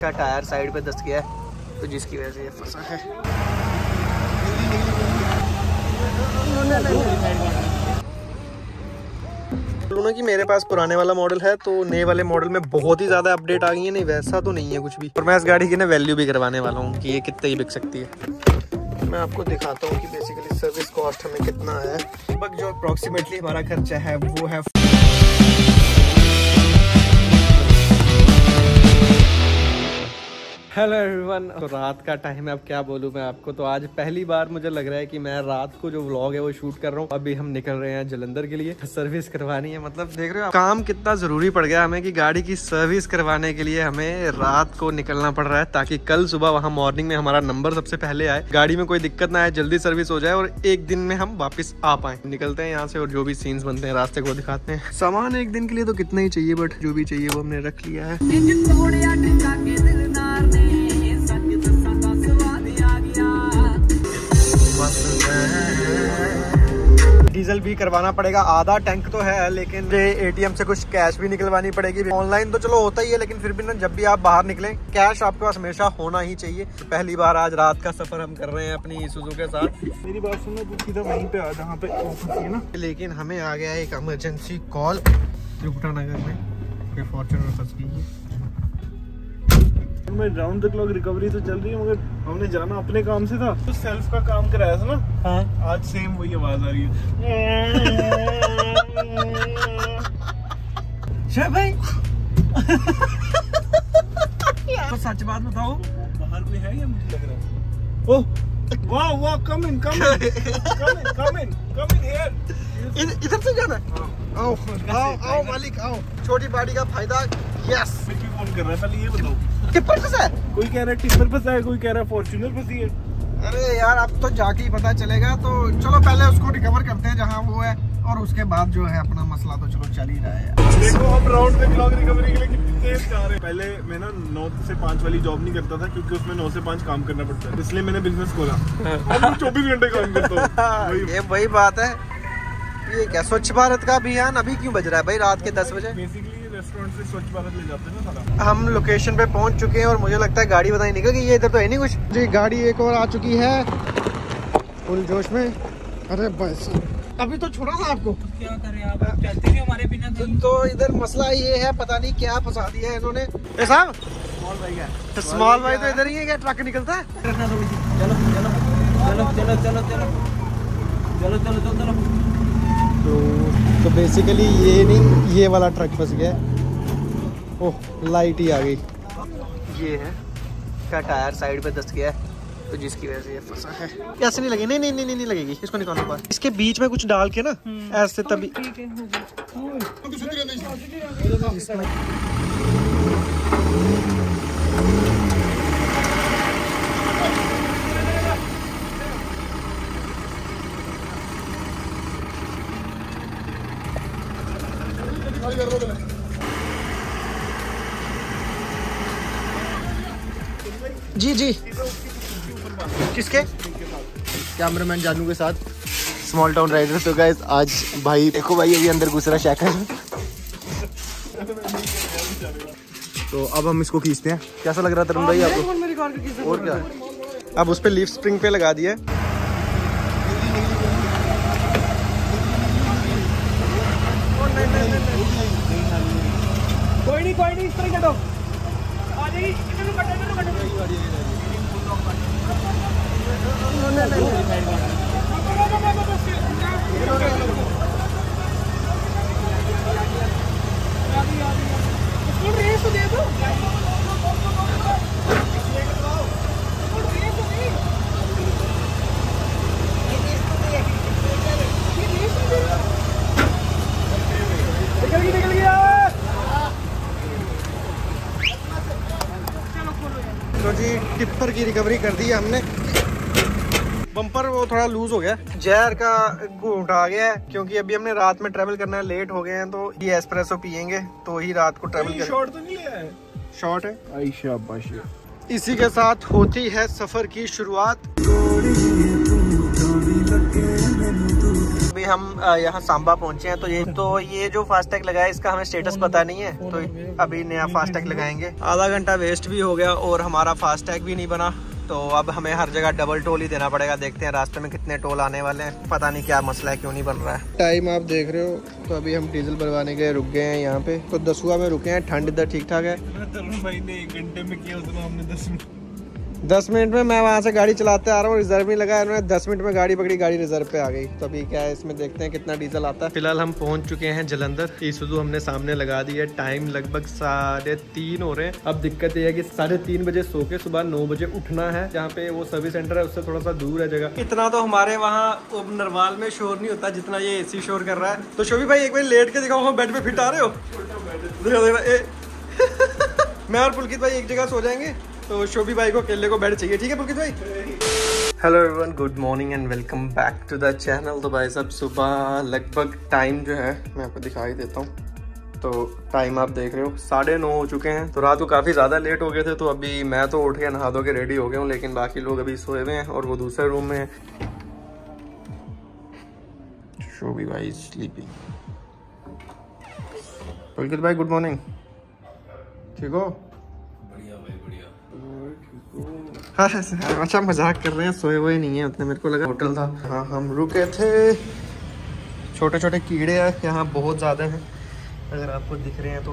का tyre side पे दस गया है तो जिसकी वजह से ये फंसा है। बोलूँ कि मेरे पास पुराने वाला मॉडल है तो नए वाले मॉडल में बहुत ही ज़्यादा अपडेट आ गई है, नहीं, वैसा तो नहीं है कुछ भी। और मैं इस गाड़ी की ना वैल्यू भी करवाने वाला हूँ, कि ये कितने ही बिक सकती है। मैं आपको दिखाता हूँ कि बेसिकली सर्विस कॉस्ट हमें कितना है। लगभग जो अप्रोक्सीमेटली हमारा खर्चा है, वो है हेलो एवरीवन तो रात का टाइम है, अब क्या बोलूँ मैं आपको? तो आज पहली बार मुझे लग रहा है कि मैं रात को जो व्लॉग है वो शूट कर रहा हूँ। अभी हम निकल रहे हैं जलंधर के लिए। सर्विस करवानी है मतलब देख रहे हो काम कितना ज़रूरी पड़ गया हमें कि गाड़ी की सर्विस करवाने के लिए हमें रात को निकलना पड़ रहा है, ताकि कल सुबह वहाँ मॉर्निंग में हमारा नंबर सबसे पहले आए। गाड़ी में कोई दिक्कत ना आए, जल्दी सर्विस हो जाए और एक दिन में हम वापिस आ पाए। निकलते हैं यहाँ से और जो भी सीन्स बनते हैं, रास्ते को दिखाते हैं। सामान एक दिन के लिए तो कितना ही चाहिए बट जो भी चाहिए वो हमने रख लिया है। डीजल भी करवाना पड़ेगा। आधा टैंक तो है लेकिन एटीएम से कुछ कैश भी निकलवानी पड़ेगी। ऑनलाइन तो चलो होता ही है लेकिन फिर भी ना जब भी आप बाहर निकलें कैश आपके पास हमेशा होना ही चाहिए। पहली बार आज रात का सफ़र हम कर रहे हैं अपनी सुजू के साथ। मेरी बात सुनो सीधा वहीं पे जहाँ पे है ना। लेकिन हमें आ गया एक इमरजेंसी कॉल त्रिपुटा नगर में। फॉर्चुनर फंस गई है। में राउंड द क्लॉक रिकवरी तो चल रही है मगर हमने जाना अपने काम से था। तो सेल्फ का काम कराया था ना? हाँ। आज सेम वही आवाज़ आ रही है। भाई। तो सच बात बताओ। बाहर में है या मुझे लग रहा है? ओह वाह वाह कम इन कम इन कम इन कम इन कम इन हियर इधर से जाना? आओ आओ आओ मालिक आओ। छोटी बाड़ी का फ़ायदा यस मैं क्यों फ़ोन कर रहा था ये बताओ। टिप्पर फंसा है? कोई कह रहा है टिप्पर फंसा है कोई कह रहा है फॉर्च्यूनर फंसी है। अरे यार अब तो जाके ही पता चलेगा तो चलो पहले उसको रिकवर करते हैं जहाँ वो है और उसके बाद जो है अपना मसला तो चलो चल ही रहा है देखो हम राउंड ब्लॉग रिकवरी के लिए कितनी तेज जा रहे हैं। पहले मैं ना नौ से पाँच वाली जॉब नहीं करता था क्योंकि उसमें नौ से पाँच काम करना पड़ता है। इसलिए मैंने बिज़नेस खोला। चौबीस घंटे काम करता हूँ। ये वही। बात है। ये क्या स्वच्छ भारत का अभियान अभी क्यों बज रहा है भाई रात के दस बजे? बेसिकली रेस्टोरेंट से स्वच्छ भारत ले जाते हैं ना सारा? हम लोकेशन पे पहुँच चुके हैं और मुझे लगता है गाड़ी बताई निकल गई ये इधर तो है नहीं कुछ। जी गाड़ी एक और आ चुकी है। फुल जोश में। अरे बस। अभी तो छोड़ा था आपको? क्या करें आप? चलते भी हमारे बिना तो, तो इधर मसला ये है पता नहीं क्या फंसा दिया है इन्होंने। ए साहब? स्मॉल भाई है। स्मॉल भाई तो इधर ही है क्या? ट्रक निकलता है? चलो चलो चलो चलो चलो चलो। चलो चलो चलो चलो। तो तो बेसिकली ये नहीं ये वाला ट्रक फंस गया। ओह लाइट ही आ गई। ये है। क्या टायर साइड पे दस गया है? तो जिसकी वजह से ये फंसा है। ऐसे नहीं लगेगी। नहीं नहीं नहीं नहीं लगेगी। इसको निकालने पर इसके बीच में कुछ डाल के ना ऐसे तभी जी कैमरामैन जानू के साथ स्मॉल टाउन राइडर तो गए आज भाई देखो भाई अभी अंदर घुस रहा शैकर तो अब हम इसको खींचते हैं। कैसा लग रहा था तरुण भाई आपको? और क्या अब उस पर लीफ स्प्रिंग पे लगा दिया कोई नहीं कोई नहीं इस तरह कटो आ जाएगी इधर कटो इधर कटो निकल गई निकल गया तो जी टिप्पर की रिकवरी कर दी है हमने। बम्पर वो थोड़ा लूज हो गया। जहर का घूट आ गया है क्योंकि अभी हमने रात में ट्रेवल करना है लेट हो गए हैं तो ये एस्प्रेसो पियेंगे तो ही रात को ट्रेवल कर। शॉर्ट तो नहीं है। शॉर्ट है? आई शाबाश। इसी के साथ होती है सफ़र की शुरुआत। अभी हम यहाँ सांबा पहुँचे हैं तो ये तो ये जो फास्टैग लगाया इसका हमें स्टेटस पता नहीं है तो अभी नया फास्टैग लगाएँगे। आधा घंटा वेस्ट भी हो गया और हमारा फास्टैग भी नहीं बना तो अब हमें हर जगह डबल टोल ही देना पड़ेगा। देखते हैं रास्ते में कितने टोल आने वाले हैं पता नहीं क्या मसला है क्यों नहीं बन रहा है। टाइम आप देख रहे हो तो अभी हम डीजल भरवाने के रुक गए हैं यहाँ पे। तो दसुआ में रुके हैं ठंड इधर ठीक ठाक है। भाई ने एक घंटे में किया उतना हमने दस मिनट दस मिनट में मैं वहाँ से गाड़ी चलाते आ रहा हूँ रिज़र्व नहीं लगा इन्होंने दस मिनट में गाड़ी पकड़ी गाड़ी रिज़र्व पे आ गई। तो अभी क्या है इसमें देखते हैं कितना डीजल आता है। फ़िलहाल हम पहुँच चुके हैं जलंधर। ईसुजू हमने सामने लगा दी है टाइम लगभग साढ़े तीन हो रहे हैं। अब दिक्कत ये है कि साढ़े तीन बजे सो के सुबह नौ बजे उठना है जहाँ पे वो सर्विस सेंटर है उससे थोड़ा सा दूर है जगह। इतना तो हमारे वहाँ नरवाल में शोर नहीं होता जितना ये एसी शोर कर रहा है। तो शोभी भाई एक बार लेट के दिखाओ बेड पे फिट आ रहे हो? मैं और पुलकित भाई एक जगह सो जाएँगे। तो शोभी भाई को अकेले को बेड चाहिए, ठीक है पुलकित भाई? Hello everyone good morning and welcome back to the channel तो भाई साहब, सुबह लगभग टाइम जो है, मैं आपको दिखाई देता हूँ। तो टाइम आप देख रहे हो, साढ़े नौ हो चुके हैं। तो रात को काफ़ी ज़्यादा लेट हो गए थे तो अभी मैं तो उठ के नहा धो के रेडी हो गया हूँ, लेकिन बाकी लोग अभी सोए हुए हैं और वो दूसरे रूम में शोभी भाई स्लीपिंग पुलकित भाई गुड मॉर्निंग ठीक हो? अच्छा मज़ाक कर रहे हैं, सोए हुए नहीं है, उतने मेरे को लगा होटल था। हाँ हम रुके थे। छोटे छोटे कीड़े यहाँ बहुत ज़्यादा हैं। अगर आपको दिख रहे हैं तो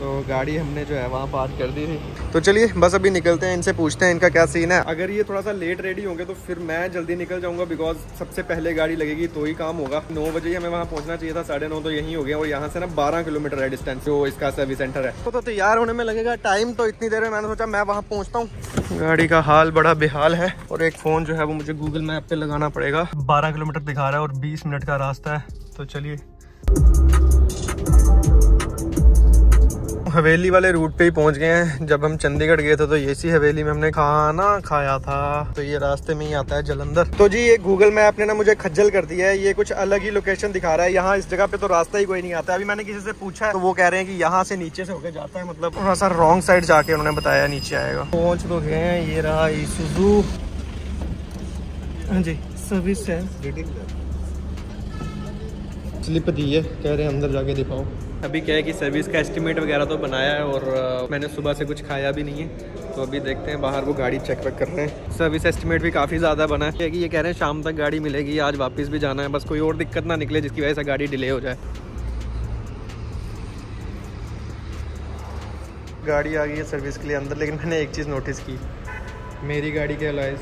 तो गाड़ी हमने जो है वहाँ पार्क कर दी थी। तो चलिए बस अभी निकलते हैं इनसे पूछते हैं इनका क्या सीन है। अगर ये थोड़ा सा लेट रेडी होंगे तो फिर मैं जल्दी निकल जाऊँगा बिकॉज़ सबसे पहले गाड़ी लगेगी तो ही काम होगा। नौ बजे ही हमें वहाँ पहुँचना चाहिए था साढ़े नौ तो यही हो गया और यहाँ से ना बारह किलोमीटर है डिस्टेंस जो इसका सर्विस सेंटर है। तो, तो तैयार होने में लगेगा टाइम तो इतनी देर में मैंने सोचा मैं वहाँ पहुँचता हूँ। गाड़ी का हाल बड़ा बेहाल है और एक फ़ोन जो है वो मुझे गूगल मैप पे लगाना पड़ेगा। बारह किलोमीटर दिखा रहा है और बीस मिनट का रास्ता है तो चलिए। हवेली वाले रूट पे ही पहुँच गए हैं। जब हम चंडीगढ़ गए थे तो इसी हवेली में हमने खाना खाया था। तो ये रास्ते में ही आता है जलंधर। तो जी ये गूगल मैप ने ना मुझे खज्जल कर दिया है। ये कुछ अलग ही लोकेशन दिखा रहा है। यहाँ इस जगह पे तो रास्ता ही कोई नहीं आता। अभी मैंने किसी से पूछा है तो वो कह रहे हैं कि यहाँ से नीचे से होकर जाता है। मतलब थोड़ा सा रॉन्ग साइड जाके उन्होंने बताया नीचे आएगा। पहुँच तो गए हैं। ये रहा ईसुजू हाँ जी सर्विस है। स्लिप दी है। कह रहे हैं अंदर जाके दिखाओ। अभी क्या है कि सर्विस का एस्टिमेट वगैरह तो बनाया है और मैंने सुबह से कुछ खाया भी नहीं है। तो अभी देखते हैं, बाहर वो गाड़ी चेक वेक कर रहे हैं। सर्विस एस्टिमेट भी काफ़ी ज़्यादा बना है। कि ये कह रहे हैं, शाम तक गाड़ी मिलेगी, आज वापस भी जाना है। बस कोई और दिक्कत ना निकले, जिसकी वजह से गाड़ी डिले हो जाए। गाड़ी आ गई है सर्विस के लिए अंदर, लेकिन मैंने एक चीज़ नोटिस की। मेरी गाड़ी के अलाइज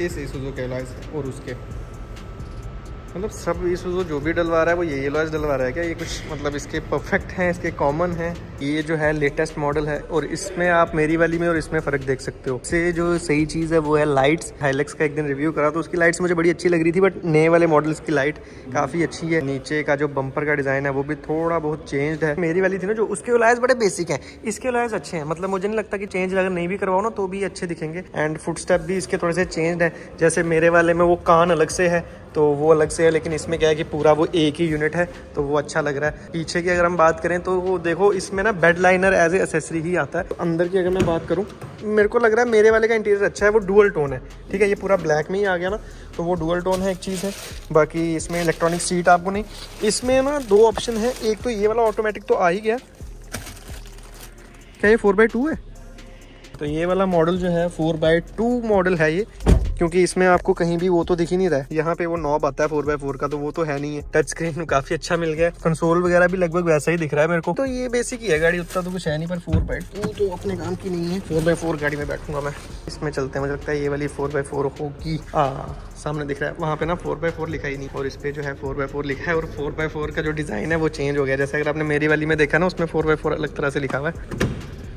इस ईसुजू के अलाइज और उसके। मतलब सब ईसुजू जो भी डलवा रहा है, वो ये एलॉयस डलवा रहा है क्या? ये कुछ मतलब इसके परफेक्ट हैं, इसके कॉमन हैं? ये जो है लेटेस्ट मॉडल है और इसमें आप मेरी वाली में और इसमें फ़र्क देख सकते हो। से जो सही चीज़ है, वो है लाइट्स हाइलेक्स का एक दिन रिव्यू करा तो उसकी लाइट्स मुझे बड़ी अच्छी लग रही थी बट नए वाले मॉडल्स की लाइट काफ़ी अच्छी है। नीचे का जो बम्पर का डिज़ाइन है, वो भी थोड़ा बहुत चेंज है। मेरी वाली थी ना जो, उसके ओलाइज बड़े बेसिक हैं। इसके ओलाइज अच्छे हैं। मतलब मुझे नहीं लगता कि चेंज अगर नहीं भी करवाओ ना तो भी अच्छे दिखेंगे। एंड फुट स्टेप भी इसके थोड़े से चेंज है। जैसे मेरे वाले में वो कान अलग से है तो वो अलग से है, लेकिन इसमें क्या है कि पूरा वो एक ही यूनिट है तो वो अच्छा लग रहा है। पीछे की अगर हम बात करें तो वो देखो, इसमें ना bed liner as a accessory ही आता है। तो अंदर की अगर मैं बात करूँ, मेरे को लग रहा है मेरे वाले का इंटीरियर अच्छा है, वो डुअल टोन है। ठीक है, ये पूरा ब्लैक में ही आ गया ना तो वो डुअल टोन है, एक चीज़ है। बाकी इसमें इलेक्ट्रॉनिक सीट आपको नहीं। इसमें ना दो ऑप्शन है, एक तो ये वाला ऑटोमेटिक तो आ ही गया। क्या ये फोर बाई टू है? तो ये वाला मॉडल जो है फोर बाई टू मॉडल है ये। क्योंकि इसमें आपको कहीं भी वो तो दिख ही नहीं रहा है। यहाँ पे वो नॉब आता है फोर बाय फोर का तो वो तो है नहीं है। टच स्क्रीन काफ़ी अच्छा मिल गया कंसोल वगैरह भी लगभग वैसा ही दिख रहा है मेरे को। तो ये बेसिक ही है गाड़ी, उतना तो कुछ है नहीं, पर फोर बाय टू तो अपने काम की नहीं है। फोर बाय फोर गाड़ी में बैठूँगा मैं। इसमें चलते हैं, मुझे लगता है ये वाली फोर बाय फोर होगी। सामने दिख रहा है। वहाँ पे ना फोर बाय फोर लिखा ही नहीं। और इस पे जो है फोर बाय फोर लिखा है। और फोर बाय फोर का जो डिज़ाइन है, वो चेंज हो गया जैसे अगर आपने मेरी वाली में देखा ना, उसमें फोर बाय फोर अलग तरह से लिखा हुआ है।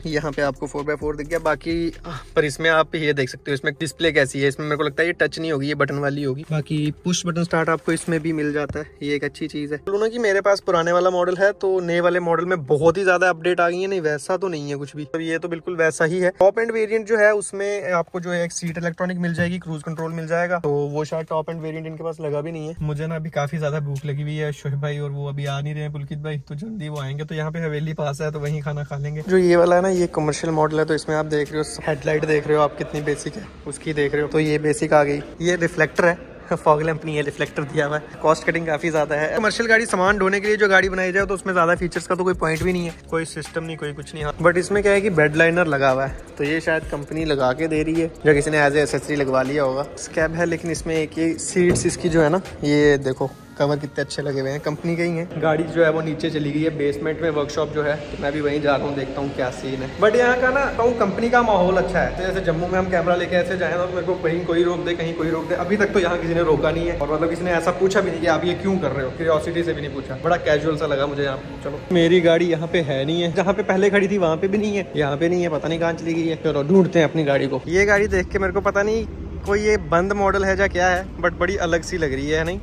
यहाँ पे आपको फोर बाय फोर दिख गया। बाकी, पर इसमें आप ये देख सकते हो, इसमें डिस्प्ले कैसी है? इसमें मेरे को लगता है ये टच नहीं होगी, ये बटन वाली होगी। बाकी पुश बटन स्टार्ट आपको इसमें भी मिल जाता है। ये एक अच्छी चीज़ है। बोलो ना कि मेरे पास पुराने वाला मॉडल है तो नए वाले मॉडल में बहुत ही ज़्यादा अपडेट आ गई है। नहीं, वैसा तो नहीं है कुछ भी। ये तो बिल्कुल वैसा ही है। टॉप एंड वेरियंट जो है, उसमें आपको जो है एक सीट इलेक्ट्रॉनिक मिल जाएगी क्रूज कंट्रोल मिल जाएगा। तो वो शायद टॉप एंड वेरियंट इनके पास लगा भी नहीं है। मुझे ना अभी काफ़ी ज़्यादा भूख लगी हुई है शोहेब भाई, और वो अभी आ नहीं रहे पुलकित भाई। तो जल्दी वो आएँगे तो यहाँ पे हवेली पास है तो वहीं खाना खा लेंगे। जो ये वाला ना ये कमर्शियल मॉडल है तो इसमें आप देख रहे हो हेडलाइट देख रहे हो आप कितनी बेसिक है, उसकी देख रहे हो। तो ये बेसिक आ गई। ये रिफ्लेक्टर है फॉग लैंप नहीं है रिफ्लेक्टर दिया हुआ है। कॉस्ट कटिंग काफ़ी ज़्यादा है। कमर्शियल गाड़ी सामान ढोने के लिए जो गाड़ी बनाई जाए तो उसमें ज़्यादा फीचर्स का तो कोई पॉइंट भी नहीं है। कोई सिस्टम नहीं, कोई कुछ नहीं, है। बट इसमें क्या है कि बेड लाइनर लगा हुआ है। तो ये शायद कंपनी लगा के दे रही है जो किसी ने एज एसेसरी लगवा लिया होगा। स्कैब है, लेकिन इसमें एक ये सीट्स इसकी जो है ना, ये देखो। कवर कितने अच्छे लगे हुए हैं। कंपनी के ही हैं। गाड़ी जो है वो नीचे चली गई है। बेसमेंट में वर्कशॉप जो है तो मैं भी वहीं जा रहा हूँ, देखता हूँ क्या सीन है। बट यहाँ का ना, कहूँ कंपनी का माहौल अच्छा है। तो जैसे जम्मू में हम कैमरा लेके ऐसे जाए तो मेरे को कहीं कोई रोक दे, कहीं कोई रोक दे। अभी तक तो यहाँ किसी ने रोका नहीं है। और मतलब किसी ने ऐसा पूछा भी नहीं कि आप ये क्यों कर रहे हो। क्यूरियोसिटी से भी नहीं पूछा। बड़ा कैजुअल सा लगा मुझे यहाँ चलो। मेरी गाड़ी यहाँ पे है नहीं है। जहाँ पे पहले खड़ी थी, वहाँ पे भी नहीं है। यहाँ पे नहीं है, पता नहीं कहाँ चली गई है। चलो, ढूंढते हैं अपनी गाड़ी को। ये गाड़ी देख के मेरे को पता नहीं, कोई ये बंद मॉडल है या क्या है बट बड़ी अलग सी लग रही है नहीं?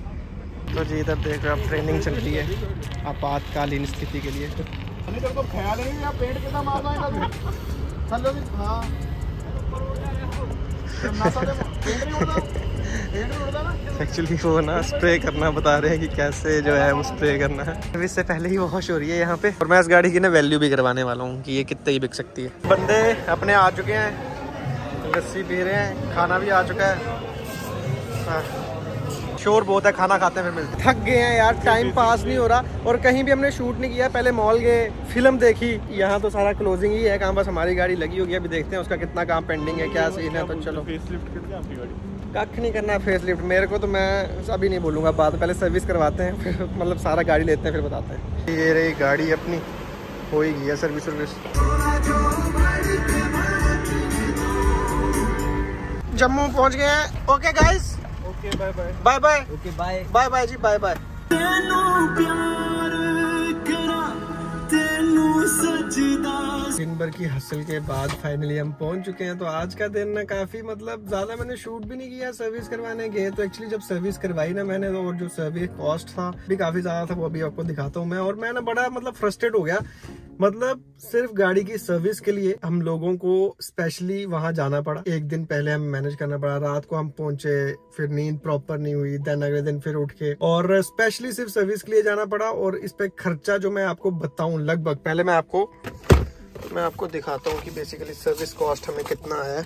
तो जी इधर देख रहे हो ट्रेनिंग चल रही है आपातकालीन स्थिति के लिए। एक्चुअली वो ना स्प्रे करना बता रहे हैं कि कैसे जो है वो स्प्रे करना है। सर्विस से पहले ही वॉश हो रही है यहाँ पे। और मैं इस गाड़ी की ना वैल्यू भी करवाने वाला हूँ कि ये कितने ही बिक सकती है। बंदे अपने आ चुके हैं। लस्सी पी रहे हैं खाना भी आ चुका है। हाँ। शोर बहुत है खाना खाते हैं फिर मिलते थक गए हैं यार टाइम पास नहीं हो रहा। और कहीं भी हमने शूट नहीं किया पहले मॉल गए फ़िल्म देखी यहाँ तो सारा क्लोजिंग ही है काम बस हमारी गाड़ी लगी होगी अभी देखते हैं उसका कितना काम पेंडिंग है क्या सीन है तो चलो। कख नहीं करना फेस लिफ्ट मेरे को तो मैं अभी नहीं बोलूँगा बात पहले सर्विस करवाते हैं फिर मतलब सारा गाड़ी लेते हैं फिर बताते हैं। ये रही गाड़ी अपनी हो ही गई है सर्विस सर्विस जम्मू पहुँच गए हैं। Okay guys bye bye bye bye bye bye bye जी बाय बाय दिन भर की हसल के बाद फाइनली हम पहुँच चुके हैं तो आज का दिन ना काफ़ी मतलब ज़्यादा मैंने शूट भी नहीं किया सर्विस करवाने गए तो एक्चुअली जब सर्विस करवाई ना मैंने तो और जो सर्विस कॉस्ट था भी काफ़ी ज़्यादा था, वो अभी आपको दिखाता हूँ मैं। और मैं ना बड़ा मतलब फ्रस्ट्रेट हो गया। मतलब सिर्फ़ गाड़ी की सर्विस के लिए हम लोगों को स्पेशली वहाँ जाना पड़ा। एक दिन पहले हम मैनेज करना पड़ा, रात को हम पहुँचे, फिर नींद प्रॉपर नहीं हुई देन अगले दिन फिर उठ के। और स्पेशली सिर्फ़ सर्विस के लिए जाना पड़ा, और इस पे खर्चा जो मैं आपको बताऊँ, लगभग, पहले मैं आपको, मैं आपको दिखाता हूँ कि बेसिकली सर्विस कॉस्ट हमें कितना है।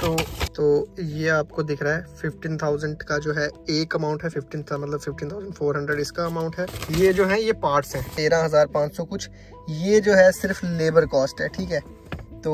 तो तो ये आपको दिख रहा है फिफ्टीन थाउज़ेंड का जो है, एक अमाउंट है फिफ्टीन मतलब फिफ्टीन थाउज़ेंड फोर हंड्रेड इसका अमाउंट है। ये जो है, ये पार्ट्स हैं, तेरह हज़ार पाँच सौ कुछ। ये जो है, सिर्फ़ लेबर कॉस्ट है, ठीक है? तो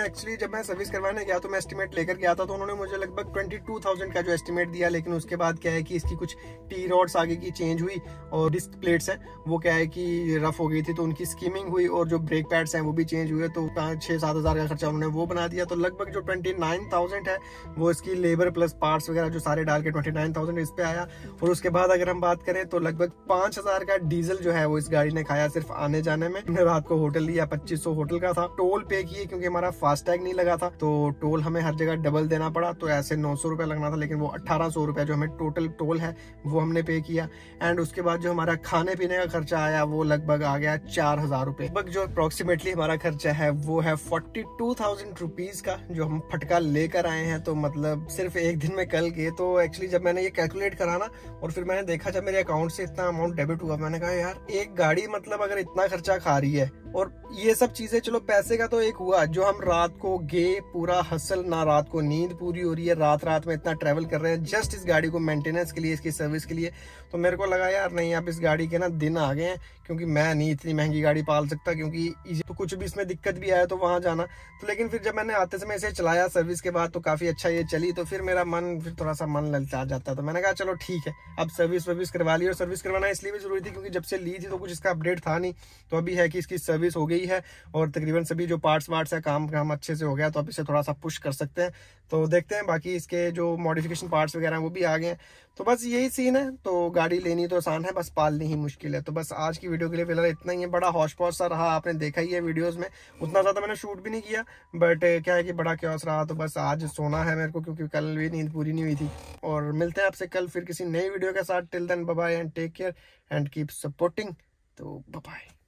एक्चुअली जब मैं सर्विस करवाने गया तो मैं एस्टिमेट लेकर गया था तो उन्होंने मुझे लगभग ट्वेंटी टू थाउज़ेंड का जो एस्टिमेट दिया, लेकिन उसके बाद क्या है कि इसकी कुछ टी रॉड्स आगे की चेंज हुई और डिस्क प्लेट्स हैं, वो क्या है कि रफ हो गई थी तो उनकी स्कीमिंग हुई और जो ब्रेक पैड्स हैं, वो भी चेंज हुए तो छः सात हज़ार का खर्चा उन्होंने वो बना दिया। तो लगभग जो ट्वेंटी नाइन थाउज़ेंड है, वो इसकी लेबर प्लस पार्ट्स वगैरह जो सारे डाल के ट्वेंटी नाइन थाउज़ेंड इस पे आया। और उसके बाद अगर हम बात करें तो लगभग पाँच हज़ार का डीजल जो है, वो इस गाड़ी ने खाया सिर्फ़ आने जाने में रात को होटल लिया, पच्चीस सौ होटल का था। टोल पे किए क्योंकि हमारा फास्ट टैग नहीं लगा था तो टोल हमें हर जगह डबल देना पड़ा तो ऐसे नौ सौ रुपया लगना था, लेकिन वो अट्ठारह सौ रुपया जो हमें टोटल टोल है, वो हमने पे किया। एंड उसके बाद जो हमारा खाने पीने का खर्चा आया, वो लगभग आ गया चार हज़ार रुपए लगभग जो अप्रोक्सीमेटली हमारा खर्चा है, वो है फोर्टी टू थाउज़ेंड रुपीज़ का, जो हम फटका लेकर आए हैं तो मतलब सिर्फ़ एक दिन में कल के। तो एक्चुअली जब मैंने ये कैलकुलेट करा ना, और फिर मैंने देखा जब मेरे अकाउंट से इतना अमाउंट डेबिट हुआ, मैंने कहा, यार, एक गाड़ी मतलब अगर इतना खर्चा खा रही है और ये सब चीज़ें, चलो पैसे का तो एक हुआ, जो हम रात को गए, पूरा हसल ना रात को नींद पूरी हो रही है रात रात में इतना ट्रेवल कर रहे हैं जस्ट इस गाड़ी को मेंटेनेंस के लिए, इसकी सर्विस के लिए। तो मेरे को लगा, यार, नहीं, अब इस गाड़ी के ना दिन आ गए हैं, क्योंकि मैं नहीं इतनी महँगी गाड़ी पाल सकता, क्योंकि तो कुछ भी इसमें दिक्कत भी आया तो वहाँ जाना। तो लेकिन फिर जब मैंने आते समय इसे चलाया सर्विस के बाद तो काफ़ी अच्छा ये चली तो फिर मेरा मन, फिर थोड़ा सा मन ललचा जाता। तो मैंने कहा, चलो ठीक है, अब सर्विस वर्विस करवा ली और सर्विस करवाना इसलिए भी ज़रूरी थी, क्योंकि जब से ली थी तो कुछ इसका अपडेट था नहीं। तो अभी है कि इसकी सर्विस हो गई है और तकरीबन सभी जो पार्ट्स वार्ट्स है, काम काम अच्छे से हो गया तो अब इसे थोड़ा सा पुश कर सकते हैं। तो देखते हैं बाकी इसके जो मॉडिफिकेशन पार्ट्स वगैरह वो भी आ गए हैं। तो बस यही सीन है। तो गाड़ी लेनी तो आसान है, बस पालनी ही मुश्किल है। तो बस आज की वीडियो के लिए फ़िलहाल इतना ही है। बड़ा हौश सा रहा, आपने देखा ही है वीडियोस में। उतना ज़्यादा मैंने शूट भी नहीं किया बट क्या है कि बड़ा क्योस रहा तो बस आज सोना है मेरे को, क्योंकि कल भी नींद पूरी नहीं हुई थी। और मिलते हैं आपसे कल फिर किसी नई वीडियो के साथ। Till then bye and take care and keep supporting तो बाय